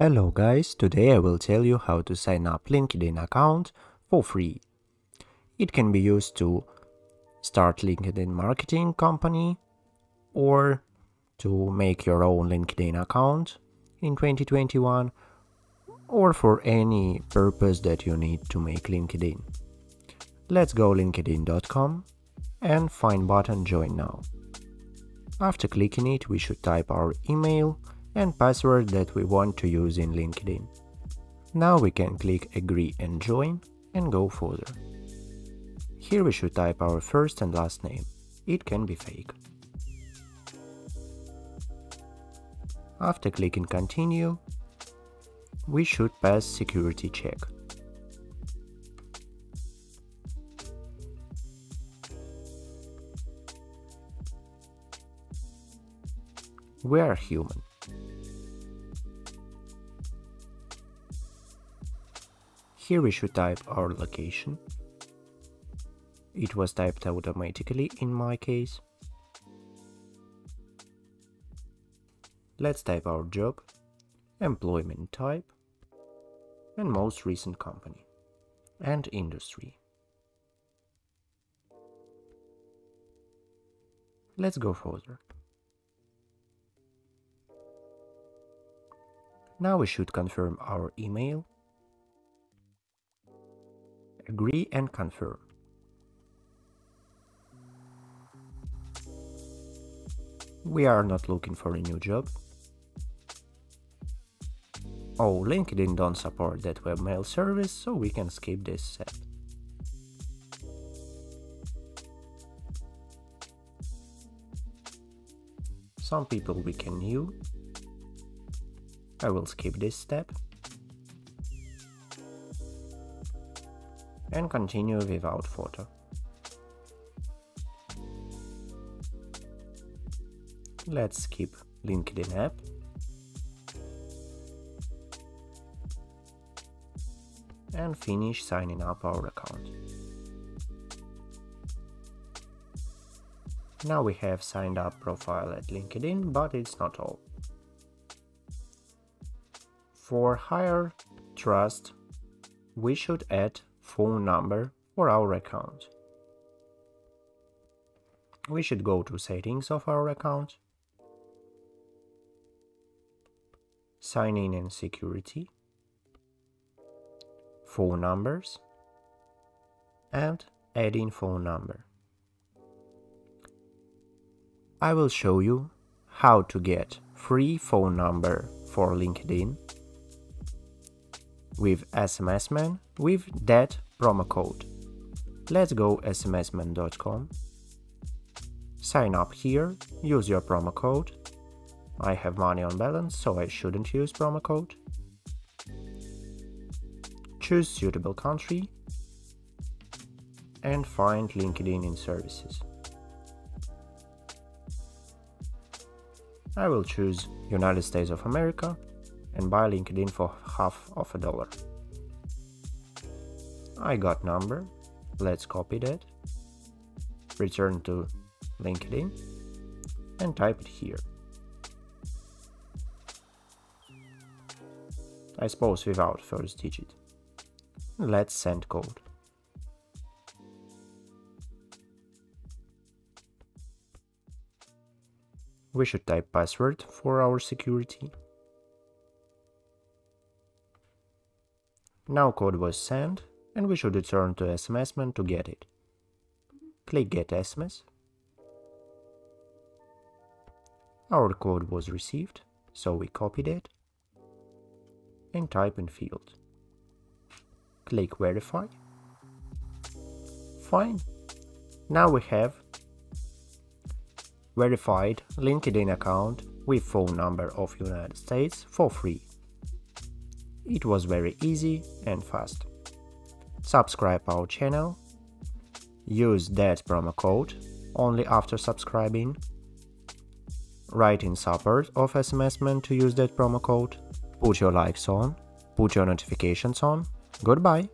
Hello guys, today I will tell you how to sign up LinkedIn account for free. It can be used to start LinkedIn marketing company or to make your own LinkedIn account in 2021 or for any purpose that you need to make LinkedIn. Let's go linkedin.com and find button join now. After clicking it, we should type our email and password that we want to use in LinkedIn. Now we can click agree and join and go further. Here we should type our first and last name. It can be fake. After clicking continue, we should pass security check. We are human. Here we should type our location. It was typed automatically in my case. Let's type our job, employment type, and most recent company, and industry. Let's go further. Now we should confirm our email, agree and confirm. We are not looking for a new job. Oh, LinkedIn don't support that webmail service, so we can skip this step. Some people we can new. I will skip this step. And continue without photo. Let's skip LinkedIn app. And finish signing up our account. Now we have signed up profile at LinkedIn, but it's not all. For higher trust, we should add phone number for our account. We should go to settings of our account sign in and security, phone numbers, and add in phone number. I will show you how to get free phone number for LinkedIn with SMSman with that promo code. Let's go smsman.com. Sign up here, use your promo code I have money on balance, so I shouldn't use promo code. Choose suitable country and find LinkedIn in services. I will choose United States of America and buy LinkedIn for half of a dollar. I got number, let's copy that, return to LinkedIn and type it here. I suppose without first digit. Let's send code. We should type password for our security. Now code was sent and we should return to SMSman to get it. Click get SMS. Our code was received, so we copied it and type in field. Click verify. Fine. Now we have verified LinkedIn account with phone number of United States for free. It was very easy and fast. Subscribe our channel. Use that promo code only after subscribing. Write in support of SMSman to use that promo code Put your likes on, put your notifications on. Goodbye.